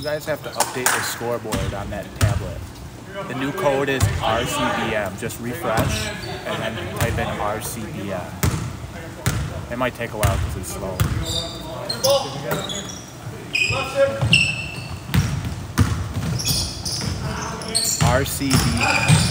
You guys have to update the scoreboard on that tablet. The new code is RCBM. Just refresh and then type in RCBM. It might take a while because it's slow. RCBM.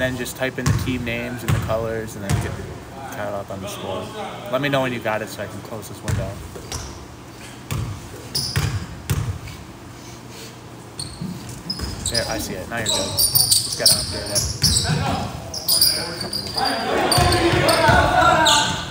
and then just type in the team names and the colors, and then get caught up on the score. Let me know when you got it so I can close this window. There, I see it. Now you're good. Just gotta update it.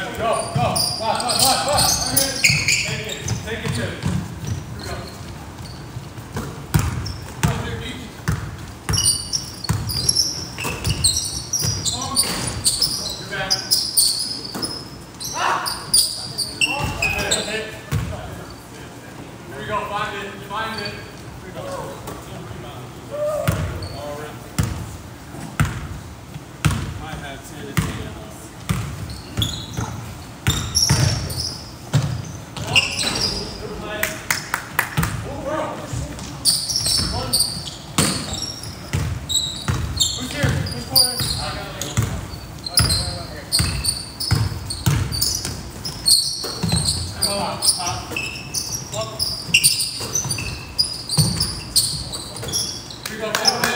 go. All the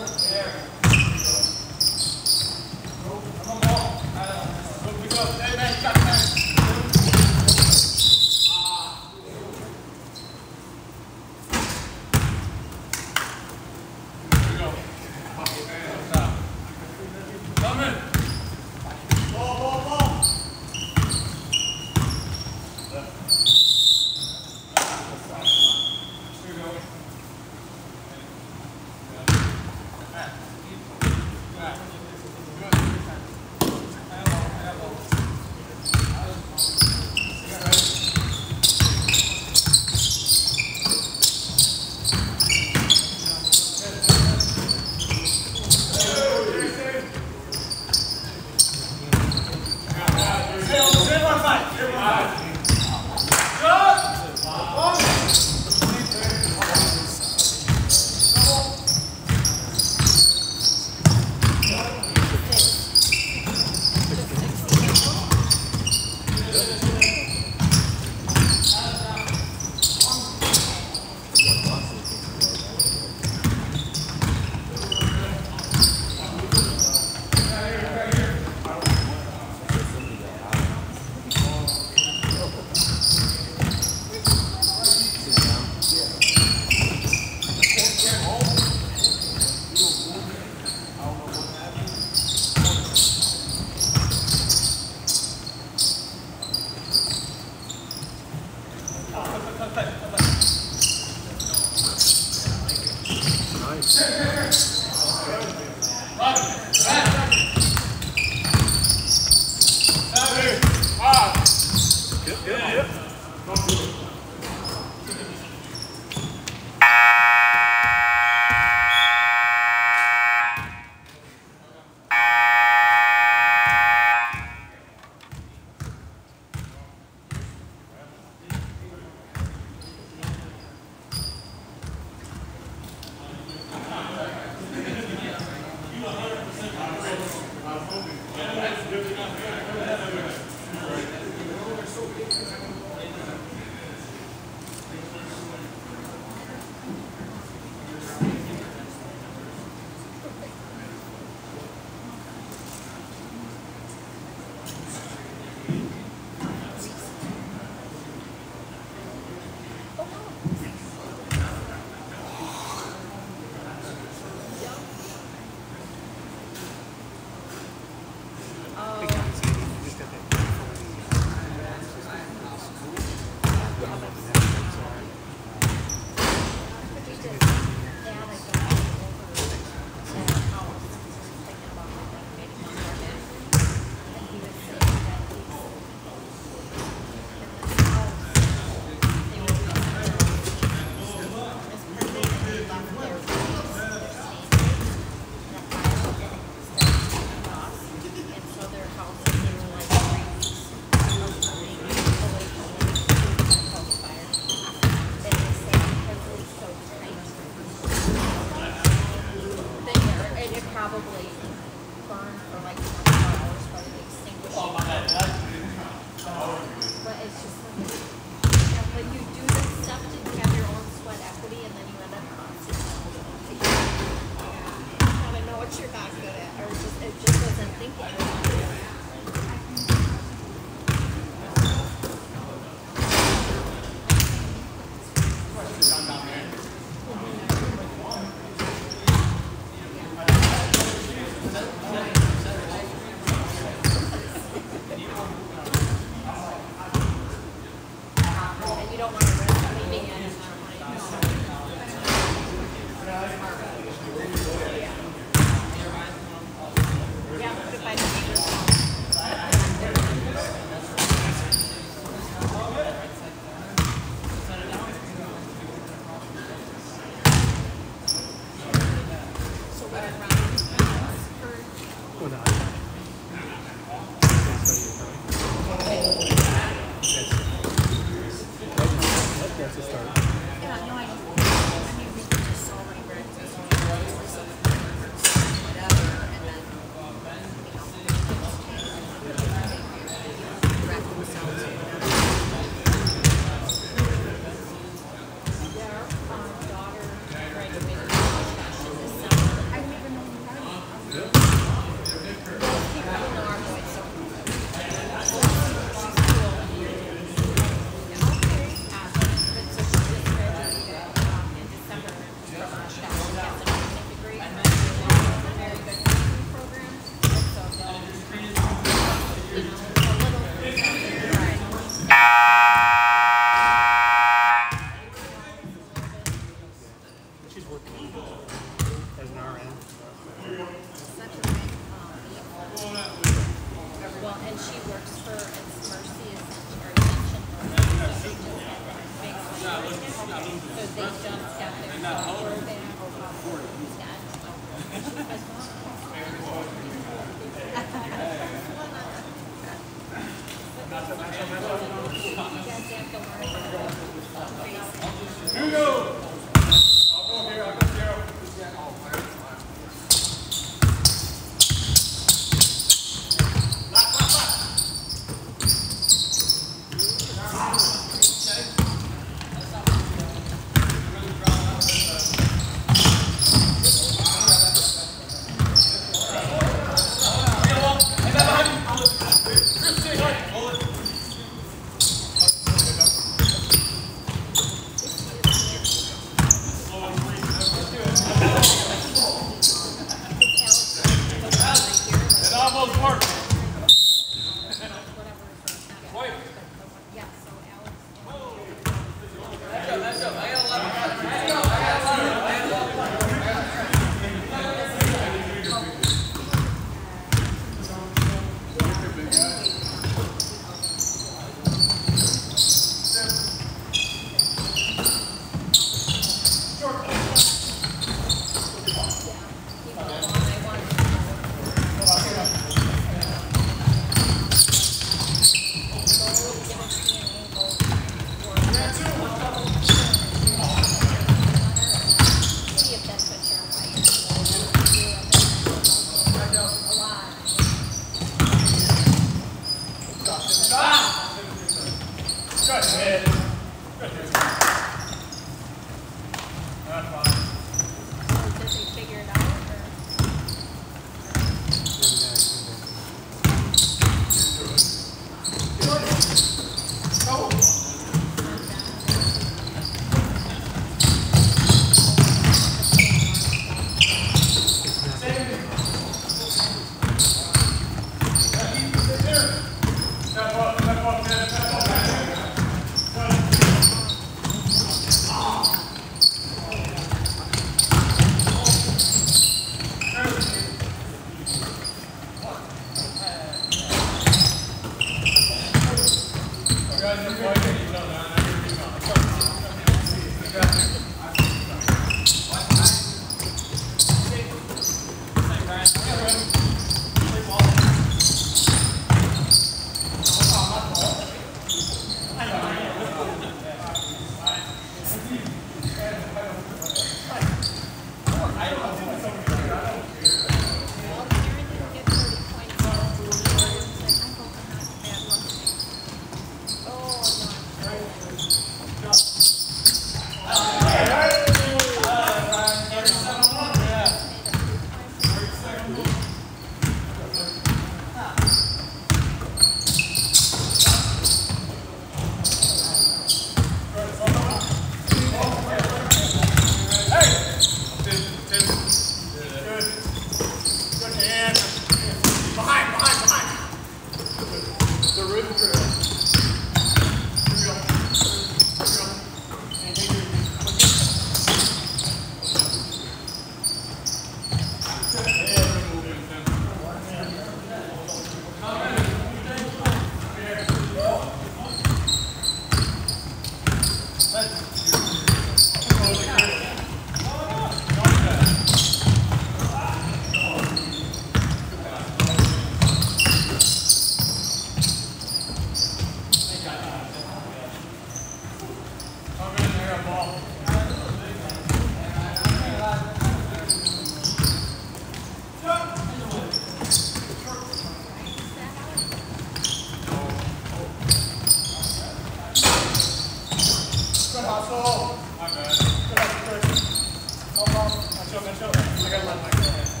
Russell. My bad. Good luck, Chris. No problem. Watch out, watch out. I got to let Mike go ahead.